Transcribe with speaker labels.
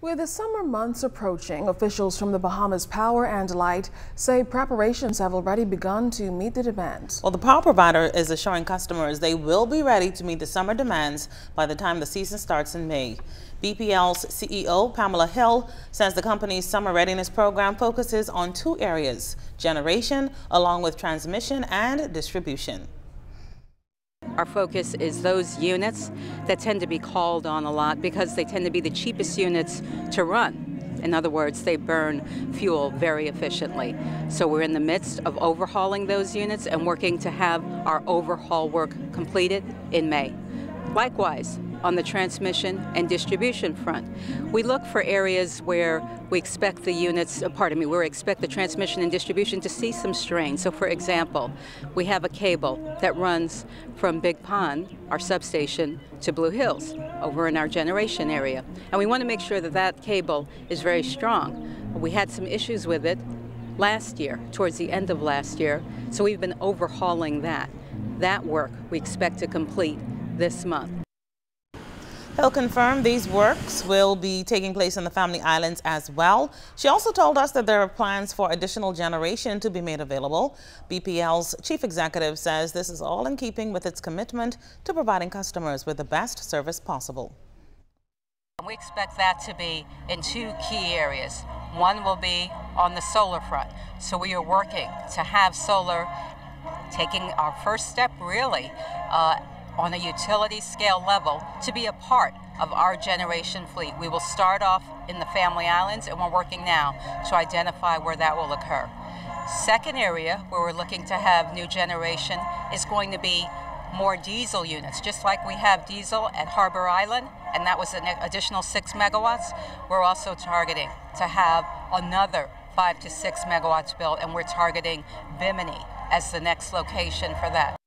Speaker 1: With the summer months approaching, officials from the Bahamas Power and Light say preparations have already begun to meet the demands.
Speaker 2: Well, the power provider is assuring customers they will be ready to meet the summer demands by the time the season starts in May. BPL's CEO, Pamela Hill, says the company's summer readiness program focuses on two areas, generation along with transmission and distribution.
Speaker 3: Our focus is those units that tend to be called on a lot because they tend to be the cheapest units to run. In other words, they burn fuel very efficiently. So we're in the midst of overhauling those units and working to have our overhaul work completed in May. Likewise, on the transmission and distribution front. We look for areas where we expect the units, uh, pardon me, where we expect the transmission and distribution to see some strain. So for example, we have a cable that runs from Big Pond, our substation, to Blue Hills over in our generation area. And we want to make sure that that cable is very strong. We had some issues with it last year, towards the end of last year, so we've been overhauling that. That work we expect to complete this month.
Speaker 2: Hill confirmed these works will be taking place in the Family Islands as well. She also told us that there are plans for additional generation to be made available. BPL's chief executive says this is all in keeping with its commitment to providing customers with the best service possible.
Speaker 3: We expect that to be in two key areas. One will be on the solar front. So we are working to have solar taking our first step really uh, on a utility scale level to be a part of our generation fleet. We will start off in the Family Islands and we're working now to identify where that will occur. Second area where we're looking to have new generation is going to be more diesel units, just like we have diesel at Harbor Island, and that was an additional six megawatts. We're also targeting to have another five to six megawatts built, and we're targeting Bimini as the next location for that.